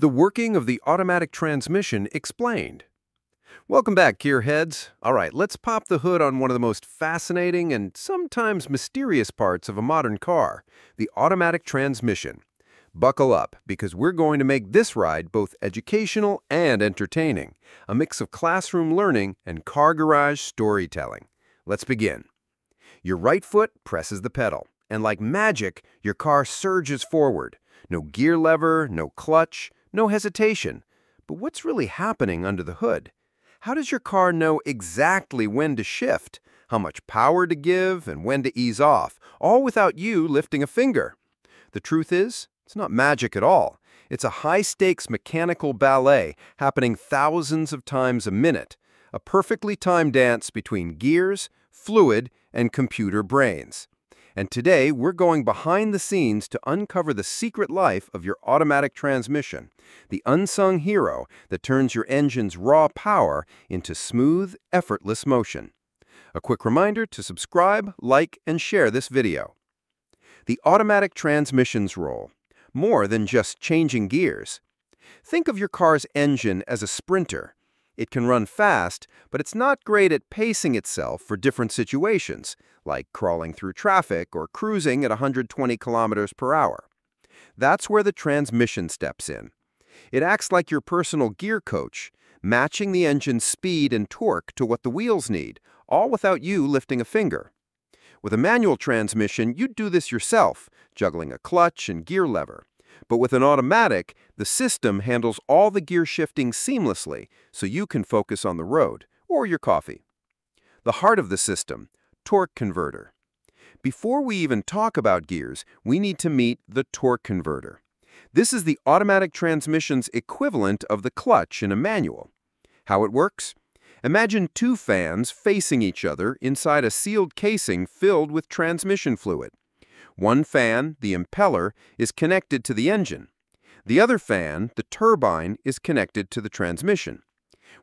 The working of the automatic transmission explained. Welcome back, gearheads. All right, let's pop the hood on one of the most fascinating and sometimes mysterious parts of a modern car, the automatic transmission. Buckle up, because we're going to make this ride both educational and entertaining, a mix of classroom learning and car garage storytelling. Let's begin. Your right foot presses the pedal, and like magic, your car surges forward. No gear lever, no clutch, no hesitation. But what's really happening under the hood? How does your car know exactly when to shift, how much power to give, and when to ease off, all without you lifting a finger? The truth is, it's not magic at all. It's a high-stakes mechanical ballet happening thousands of times a minute, a perfectly timed dance between gears, fluid, and computer brains. And today, we're going behind the scenes to uncover the secret life of your automatic transmission, the unsung hero that turns your engine's raw power into smooth, effortless motion. A quick reminder to subscribe, like, and share this video. The automatic transmission's role, more than just changing gears. Think of your car's engine as a sprinter. It can run fast, but it's not great at pacing itself for different situations, like crawling through traffic or cruising at 120 kilometers per hour. That's where the transmission steps in. It acts like your personal gear coach, matching the engine's speed and torque to what the wheels need, all without you lifting a finger. With a manual transmission, you'd do this yourself, juggling a clutch and gear lever. But with an automatic, the system handles all the gear shifting seamlessly, so you can focus on the road or your coffee. The heart of the system, torque converter. Before we even talk about gears, we need to meet the torque converter. This is the automatic transmission's equivalent of the clutch in a manual. How it works? Imagine two fans facing each other inside a sealed casing filled with transmission fluid. One fan, the impeller, is connected to the engine. The other fan, the turbine, is connected to the transmission.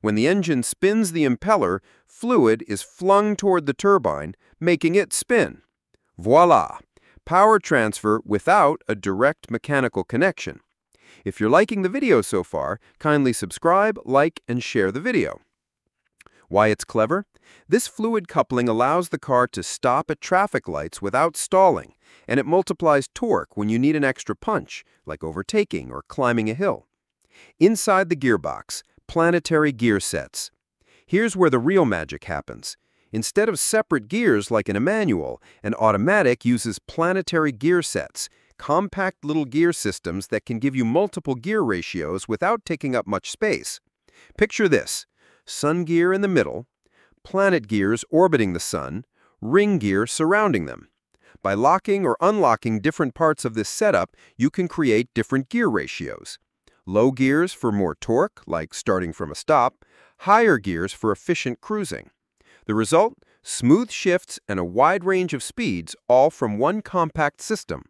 When the engine spins the impeller, fluid is flung toward the turbine, making it spin. Voila! Power transfer without a direct mechanical connection. If you're liking the video so far, kindly subscribe, like, and share the video. Why it's clever? This fluid coupling allows the car to stop at traffic lights without stalling, and it multiplies torque when you need an extra punch, like overtaking or climbing a hill. Inside the gearbox, planetary gear sets. Here's where the real magic happens. Instead of separate gears like in a manual, an automatic uses planetary gear sets, compact little gear systems that can give you multiple gear ratios without taking up much space. Picture this, sun gear in the middle, planet gears orbiting the sun, ring gear surrounding them. By locking or unlocking different parts of this setup, you can create different gear ratios. Low gears for more torque, like starting from a stop, higher gears for efficient cruising. The result? Smooth shifts and a wide range of speeds, all from one compact system.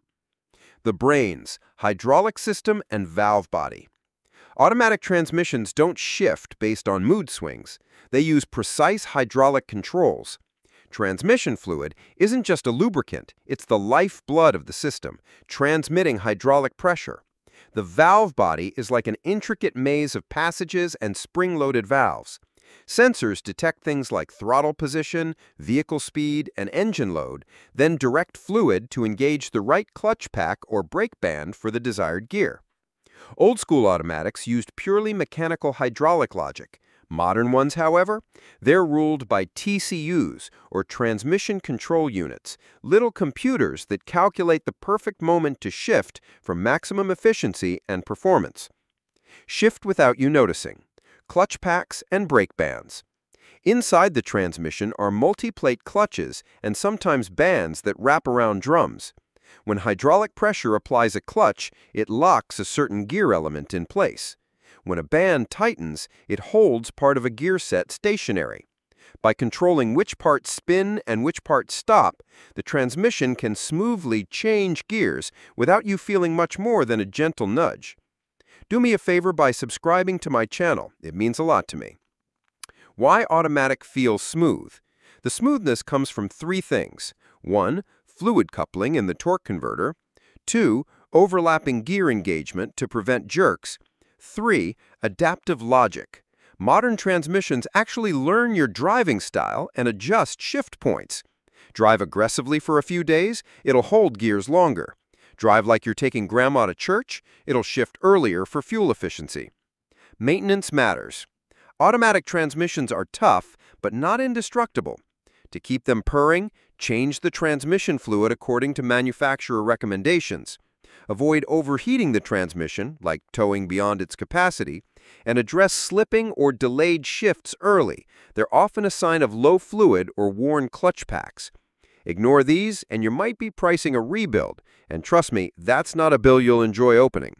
The brains, hydraulic system, and valve body. Automatic transmissions don't shift based on mood swings. They use precise hydraulic controls. Transmission fluid isn't just a lubricant, it's the lifeblood of the system, transmitting hydraulic pressure. The valve body is like an intricate maze of passages and spring-loaded valves. Sensors detect things like throttle position, vehicle speed, and engine load, then direct fluid to engage the right clutch pack or brake band for the desired gear. Old-school automatics used purely mechanical hydraulic logic. Modern ones, however, they're ruled by TCUs, or Transmission Control Units, little computers that calculate the perfect moment to shift for maximum efficiency and performance. Shift without you noticing. Clutch packs and brake bands. Inside the transmission are multi-plate clutches and sometimes bands that wrap around drums. When hydraulic pressure applies a clutch, it locks a certain gear element in place. When a band tightens, it holds part of a gear set stationary. By controlling which parts spin and which parts stop, the transmission can smoothly change gears without you feeling much more than a gentle nudge. Do me a favor by subscribing to my channel. It means a lot to me. Why automatic feels smooth? The smoothness comes from three things. One, fluid coupling in the torque converter. Two, overlapping gear engagement to prevent jerks. 3. Adaptive logic. Modern transmissions actually learn your driving style and adjust shift points. Drive aggressively for a few days, it'll hold gears longer. Drive like you're taking grandma to church, it'll shift earlier for fuel efficiency. Maintenance matters. Automatic transmissions are tough, but not indestructible. To keep them purring, change the transmission fluid according to manufacturer recommendations. Avoid overheating the transmission, like towing beyond its capacity, and address slipping or delayed shifts early. They're often a sign of low fluid or worn clutch packs. Ignore these, and you might be pricing a rebuild, and trust me, that's not a bill you'll enjoy opening.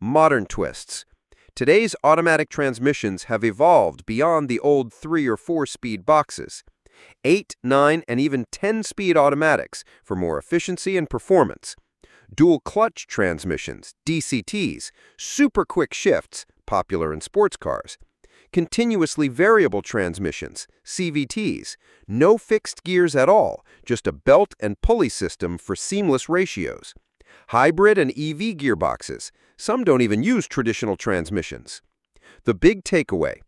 Modern twists. Today's automatic transmissions have evolved beyond the old 3 or 4-speed boxes. 8, 9, and even 10-speed automatics for more efficiency and performance. Dual clutch transmissions, DCTs, super quick shifts, popular in sports cars. Continuously variable transmissions, CVTs, no fixed gears at all, just a belt and pulley system for seamless ratios. Hybrid and EV gearboxes, some don't even use traditional transmissions. The big takeaway,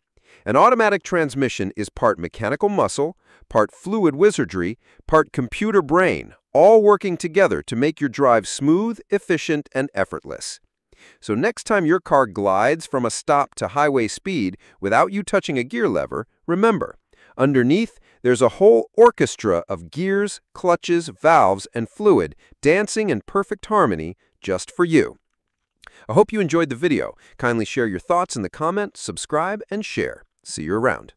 an automatic transmission is part mechanical muscle, part fluid wizardry, part computer brain, all working together to make your drive smooth, efficient, and effortless. So next time your car glides from a stop to highway speed without you touching a gear lever, remember, underneath there's a whole orchestra of gears, clutches, valves, and fluid dancing in perfect harmony just for you. I hope you enjoyed the video. Kindly share your thoughts in the comments, subscribe, and share. See you around.